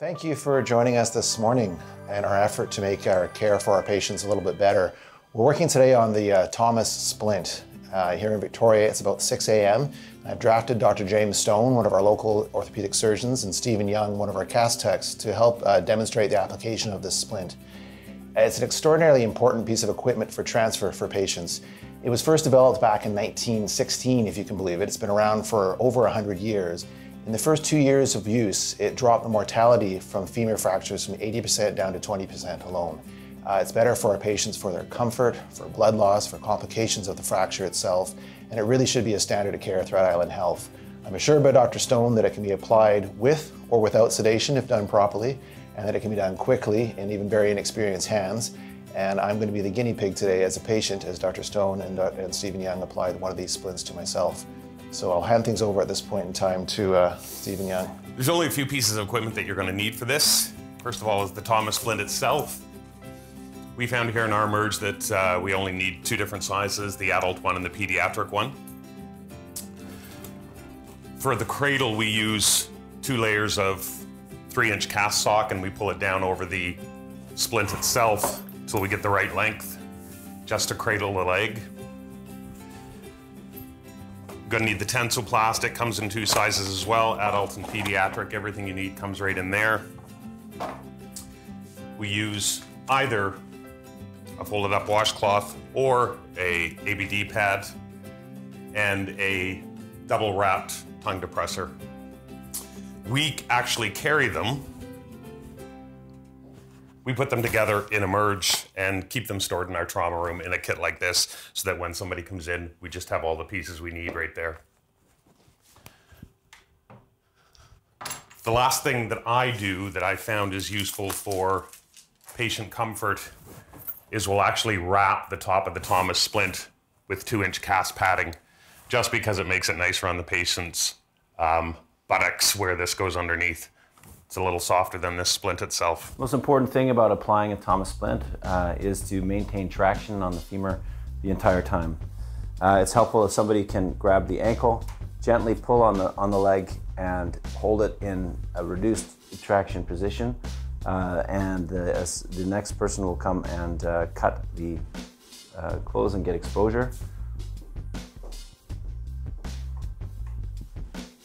Thank you for joining us this morning and our effort to make our care for our patients a little bit better. We're working today on the uh, Thomas splint. Uh, here in Victoria, it's about 6 a.m. I've drafted Dr. James Stone, one of our local orthopedic surgeons, and Stephen Young, one of our cast techs, to help uh, demonstrate the application of this splint. It's an extraordinarily important piece of equipment for transfer for patients. It was first developed back in 1916, if you can believe it. It's been around for over 100 years. In the first two years of use, it dropped the mortality from femur fractures from 80% down to 20% alone. Uh, it's better for our patients for their comfort, for blood loss, for complications of the fracture itself, and it really should be a standard of care throughout Island Health. I'm assured by Dr. Stone that it can be applied with or without sedation if done properly, and that it can be done quickly in even very inexperienced hands. And I'm going to be the guinea pig today as a patient as Dr. Stone and, uh, and Stephen Young applied one of these splints to myself. So I'll hand things over at this point in time to uh, Stephen Young. There's only a few pieces of equipment that you're going to need for this. First of all is the Thomas splint itself. We found here in our emerg that uh, we only need two different sizes, the adult one and the pediatric one. For the cradle, we use two layers of three inch cast sock and we pull it down over the splint itself until we get the right length just to cradle the leg. Gonna need the Tensoplast, comes in two sizes as well, adult and pediatric. Everything you need comes right in there. We use either a folded up washcloth or a ABD pad and a double wrapped tongue depressor. We actually carry them we put them together in a merge and keep them stored in our trauma room in a kit like this so that when somebody comes in, we just have all the pieces we need right there. The last thing that I do that I found is useful for patient comfort is we'll actually wrap the top of the Thomas splint with two inch cast padding just because it makes it nicer on the patient's um, buttocks where this goes underneath. It's a little softer than this splint itself. Most important thing about applying a Thomas splint uh, is to maintain traction on the femur the entire time. Uh, it's helpful if somebody can grab the ankle, gently pull on the, on the leg and hold it in a reduced traction position. Uh, and the, the next person will come and uh, cut the uh, clothes and get exposure.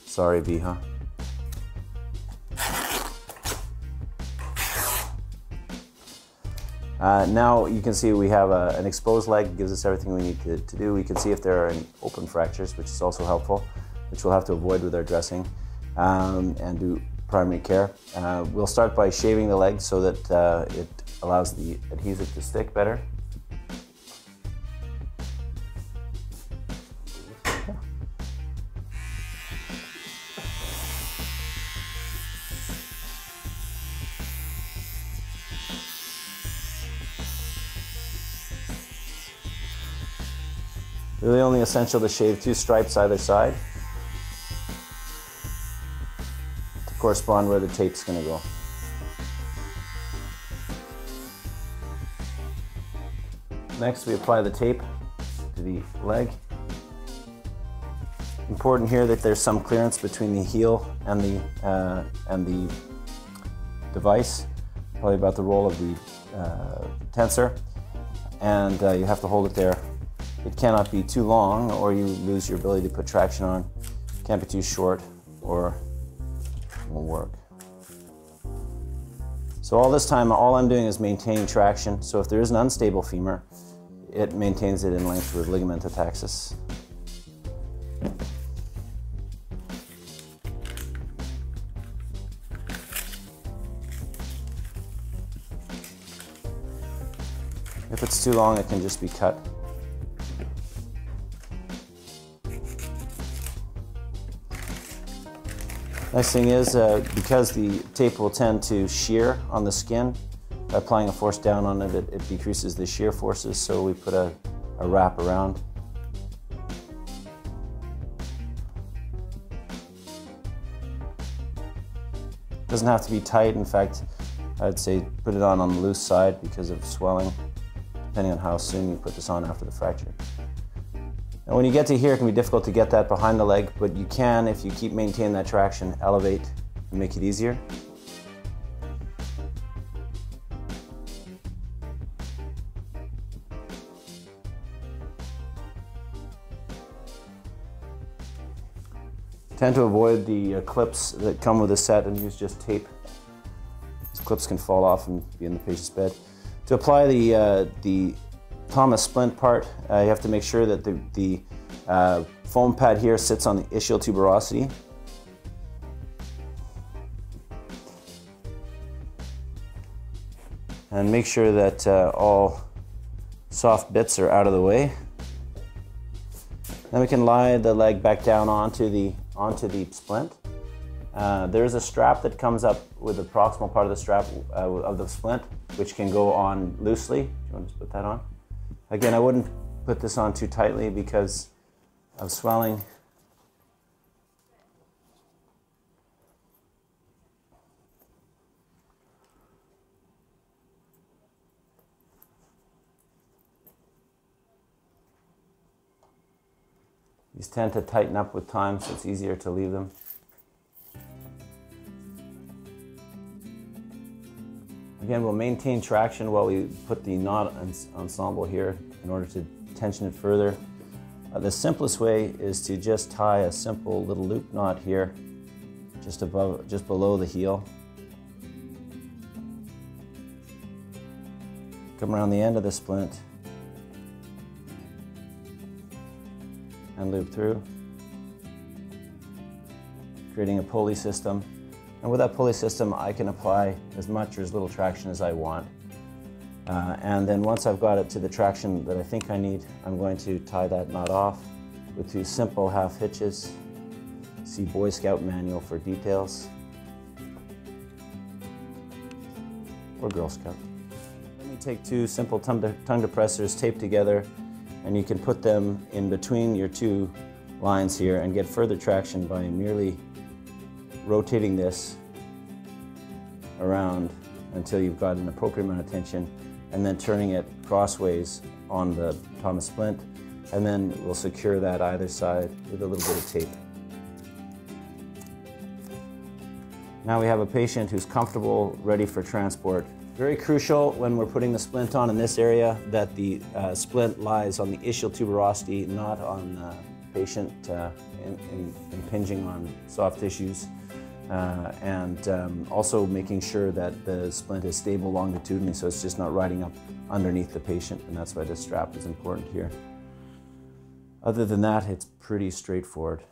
Sorry, V, Uh, now you can see we have a, an exposed leg, gives us everything we need to, to, do. We can see if there are any open fractures, which is also helpful, which we'll have to avoid with our dressing um, and do primary care. Uh, we'll start by shaving the leg so that uh, it allows the adhesive to stick better. Really only essential to shave two stripes either side to correspond where the tape's going to go. Next we apply the tape to the leg. Important here that there's some clearance between the heel and the, uh, and the device, probably about the roll of the uh, tensor. And uh, you have to hold it there it cannot be too long or you lose your ability to put traction on. Can't be too short or it won't work. So all this time, all I'm doing is maintaining traction. So if there is an unstable femur, it maintains it in length with ligamentotaxis. If it's too long, it can just be cut. Nice thing is, uh, because the tape will tend to shear on the skin, by applying a force down on it, it, it decreases the shear forces, so we put a, a wrap around. It Doesn't have to be tight, in fact, I'd say put it on on the loose side because of swelling, depending on how soon you put this on after the fracture. And when you get to here, it can be difficult to get that behind the leg, but you can, if you keep maintaining that traction, elevate and make it easier. Tend to avoid the uh, clips that come with the set and use just tape. These clips can fall off and be in the patient's bed. To apply the, uh, the Thomas splint part, uh, you have to make sure that the, the uh, foam pad here sits on the ischial tuberosity. And make sure that uh, all soft bits are out of the way. Then we can lie the leg back down onto the, onto the splint. Uh, there's a strap that comes up with the proximal part of the strap uh, of the splint, which can go on loosely. You want to put that on? Again, I wouldn't put this on too tightly because of swelling. These tend to tighten up with time, so it's easier to leave them. Again, we'll maintain traction while we put the knot ensemble here in order to tension it further. Uh, the simplest way is to just tie a simple little loop knot here, just above, just below the heel. Come around the end of the splint and loop through, creating a pulley system. And with that pulley system, I can apply as much or as little traction as I want. Uh, and then once I've got it to the traction that I think I need, I'm going to tie that knot off with two simple half hitches. See Boy Scout manual for details. Or Girl Scout. Let me take two simple tongue, tongue depressors taped together and you can put them in between your two lines here and get further traction by merely rotating this around until you've got an appropriate amount of tension and then turning it crossways on the Thomas splint and then we'll secure that either side with a little bit of tape. Now we have a patient who's comfortable, ready for transport. Very crucial when we're putting the splint on in this area that the uh, splint lies on the ischial tuberosity, not on the patient uh, in, in, impinging on soft tissues. Uh, and um, also making sure that the splint is stable longitudinally so it's just not riding up underneath the patient and that's why this strap is important here. Other than that, it's pretty straightforward.